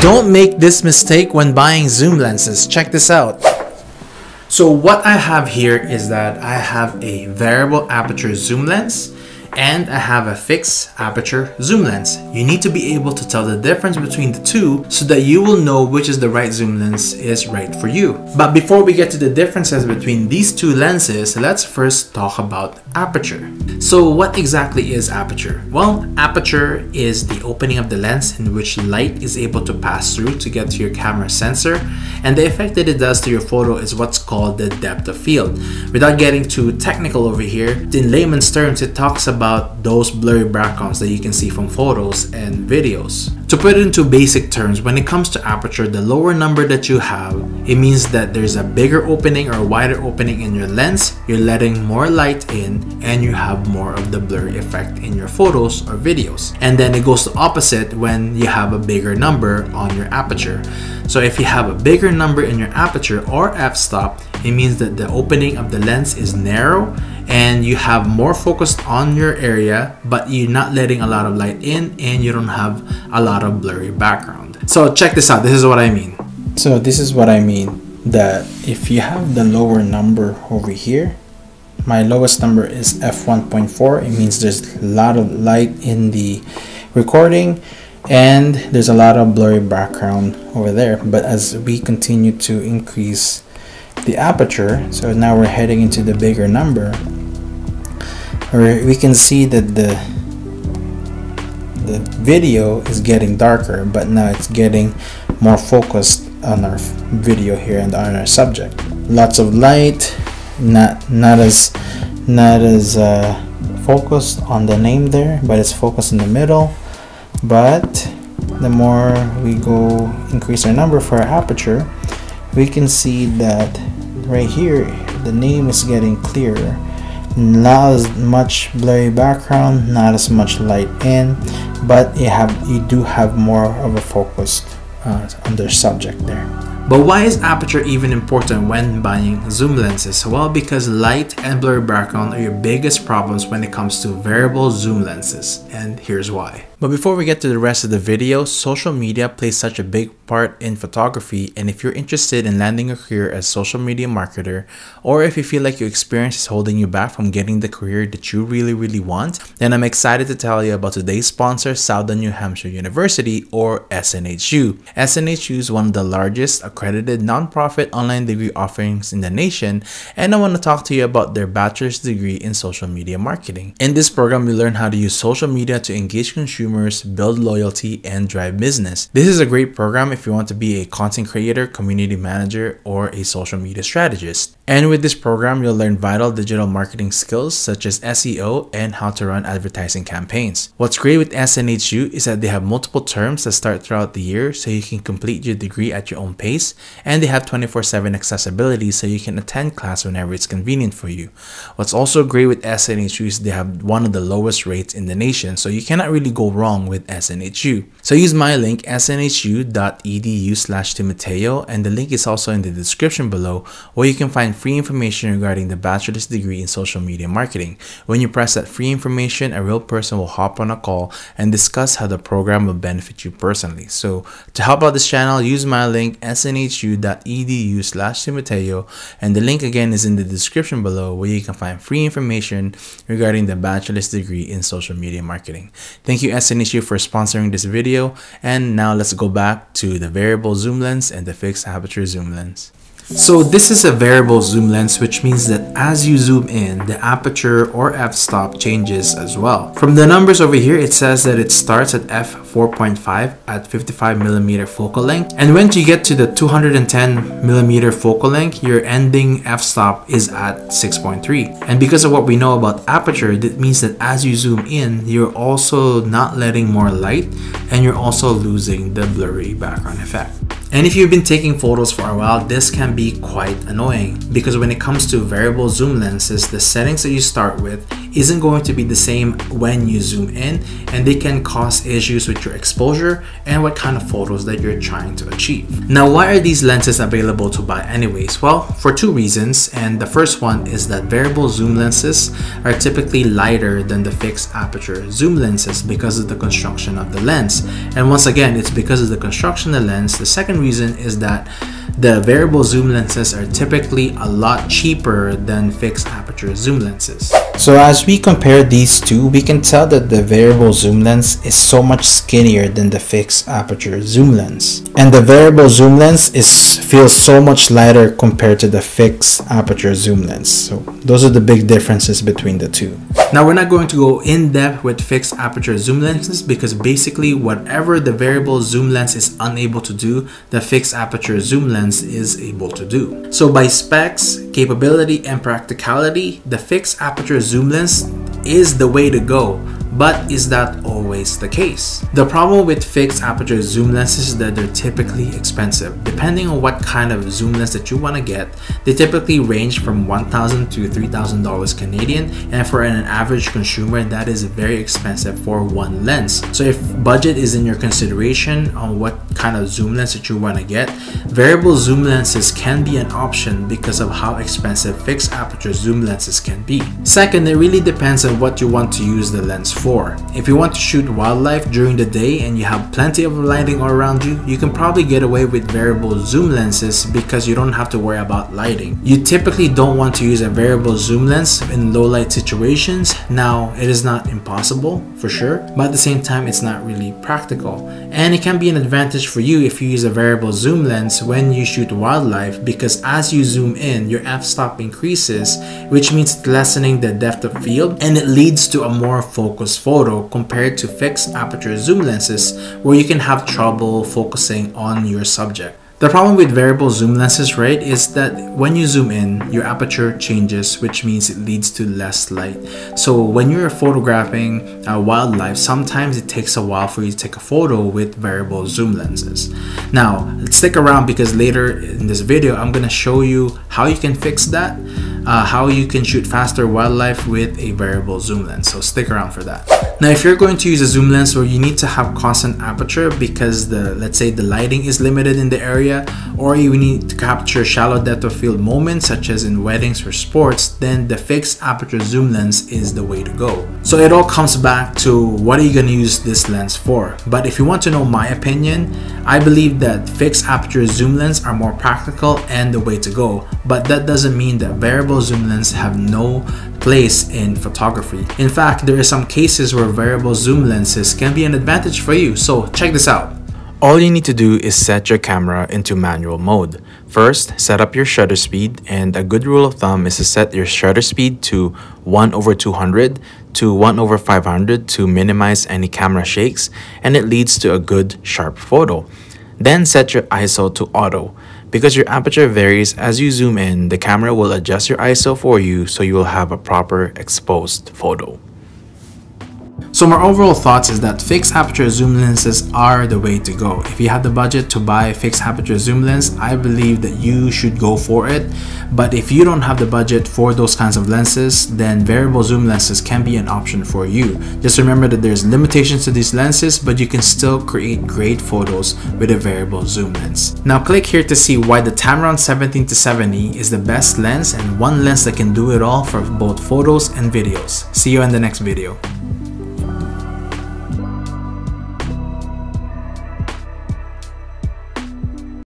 Don't make this mistake when buying zoom lenses. Check this out. So what I have here is that I have a variable aperture zoom lens and I have a fixed aperture zoom lens. You need to be able to tell the difference between the two so that you will know which is the right zoom lens is right for you. But before we get to the differences between these two lenses, let's first talk about aperture. So what exactly is aperture? Well, aperture is the opening of the lens in which light is able to pass through to get to your camera sensor and the effect that it does to your photo is what's called the depth of field. Without getting too technical over here, in layman's terms, it talks about about those blurry backgrounds that you can see from photos and videos. To put it into basic terms, when it comes to aperture, the lower number that you have, it means that there's a bigger opening or wider opening in your lens, you're letting more light in, and you have more of the blur effect in your photos or videos. And then it goes the opposite when you have a bigger number on your aperture. So if you have a bigger number in your aperture or f-stop, it means that the opening of the lens is narrow and you have more focused on your area, but you're not letting a lot of light in and you don't have a lot of blurry background. So check this out, this is what I mean. So this is what I mean, that if you have the lower number over here, my lowest number is f1.4, it means there's a lot of light in the recording and there's a lot of blurry background over there but as we continue to increase the aperture so now we're heading into the bigger number we can see that the the video is getting darker but now it's getting more focused on our video here and on our subject. Lots of light not not as not as uh, focused on the name there but it's focused in the middle. But the more we go increase our number for our aperture we can see that right here the name is getting clearer not as much blurry background not as much light in but you have you do have more of a focus uh, under subject there but why is aperture even important when buying zoom lenses? Well, because light and blurry background are your biggest problems when it comes to variable zoom lenses, and here's why. But before we get to the rest of the video, social media plays such a big part in photography and if you're interested in landing a career as a social media marketer or if you feel like your experience is holding you back from getting the career that you really really want, then I'm excited to tell you about today's sponsor, Southern New Hampshire University or SNHU. SNHU is one of the largest accredited nonprofit online degree offerings in the nation and I want to talk to you about their bachelor's degree in social media marketing. In this program, we learn how to use social media to engage consumers consumers, build loyalty, and drive business. This is a great program if you want to be a content creator, community manager, or a social media strategist. And with this program, you'll learn vital digital marketing skills such as SEO and how to run advertising campaigns. What's great with SNHU is that they have multiple terms that start throughout the year so you can complete your degree at your own pace, and they have 24-7 accessibility so you can attend class whenever it's convenient for you. What's also great with SNHU is they have one of the lowest rates in the nation, so you cannot really go wrong with SNHU. So use my link snhu.edu slash Timotheo and the link is also in the description below where you can find free information regarding the bachelor's degree in social media marketing. When you press that free information, a real person will hop on a call and discuss how the program will benefit you personally. So to help out this channel, use my link snhu.edu slash Timotheo and the link again is in the description below where you can find free information regarding the bachelor's degree in social media marketing. Thank you SNHU for sponsoring this video and now let's go back to the variable zoom lens and the fixed aperture zoom lens. So this is a variable zoom lens which means that as you zoom in, the aperture or f-stop changes as well. From the numbers over here, it says that it starts at f4.5 at 55mm focal length and once you get to the 210mm focal length, your ending f-stop is at 6.3. And because of what we know about aperture, that means that as you zoom in, you're also not letting more light and you're also losing the blurry background effect. And if you've been taking photos for a while, this can be quite annoying. Because when it comes to variable zoom lenses, the settings that you start with isn't going to be the same when you zoom in and they can cause issues with your exposure and what kind of photos that you're trying to achieve. Now why are these lenses available to buy anyways? Well for two reasons and the first one is that variable zoom lenses are typically lighter than the fixed aperture zoom lenses because of the construction of the lens and once again it's because of the construction of the lens. The second reason is that the variable zoom lenses are typically a lot cheaper than fixed aperture zoom lenses. So as we compare these two, we can tell that the variable zoom lens is so much skinnier than the fixed aperture zoom lens. And the variable zoom lens is feels so much lighter compared to the fixed aperture zoom lens. So those are the big differences between the two. Now we're not going to go in depth with fixed aperture zoom lenses because basically whatever the variable zoom lens is unable to do, the fixed aperture zoom lens is able to do. So by specs, capability, and practicality, the fixed aperture zoom lens is the way to go but is that always the case? The problem with fixed aperture zoom lenses is that they're typically expensive. Depending on what kind of zoom lens that you want to get, they typically range from $1,000 to $3,000 Canadian and for an average consumer that is very expensive for one lens. So if budget is in your consideration on what kind of zoom lens that you want to get, variable zoom lenses can be an option because of how expensive fixed aperture zoom lenses can be. Second, it really depends on what you want to use the lens for. If you want to shoot wildlife during the day and you have plenty of lighting around you, you can probably get away with variable zoom lenses because you don't have to worry about lighting. You typically don't want to use a variable zoom lens in low light situations. Now, it is not impossible for sure, but at the same time, it's not really practical. And it can be an advantage for you if you use a variable zoom lens when you shoot wildlife because as you zoom in, your f-stop increases, which means lessening the depth of field and it leads to a more focused photo compared to fixed aperture zoom lenses where you can have trouble focusing on your subject. The problem with variable zoom lenses, right, is that when you zoom in, your aperture changes, which means it leads to less light. So when you're photographing uh, wildlife, sometimes it takes a while for you to take a photo with variable zoom lenses. Now, stick around because later in this video, I'm gonna show you how you can fix that uh, how you can shoot faster wildlife with a variable zoom lens. So stick around for that. Now, if you're going to use a zoom lens where you need to have constant aperture because the, let's say the lighting is limited in the area, or you need to capture shallow depth of field moments such as in weddings or sports, then the fixed aperture zoom lens is the way to go. So it all comes back to what are you going to use this lens for? But if you want to know my opinion, I believe that fixed aperture zoom lens are more practical and the way to go. But that doesn't mean that variable zoom lens have no place in photography. In fact, there are some cases where variable zoom lenses can be an advantage for you, so check this out. All you need to do is set your camera into manual mode. First, set up your shutter speed and a good rule of thumb is to set your shutter speed to 1 over 200 to 1 over 500 to minimize any camera shakes and it leads to a good sharp photo. Then set your ISO to auto. Because your aperture varies as you zoom in, the camera will adjust your ISO for you so you will have a proper exposed photo. So my overall thoughts is that fixed aperture zoom lenses are the way to go. If you have the budget to buy a fixed aperture zoom lens, I believe that you should go for it. But if you don't have the budget for those kinds of lenses, then variable zoom lenses can be an option for you. Just remember that there's limitations to these lenses, but you can still create great photos with a variable zoom lens. Now click here to see why the Tamron 17 to 70 is the best lens and one lens that can do it all for both photos and videos. See you in the next video.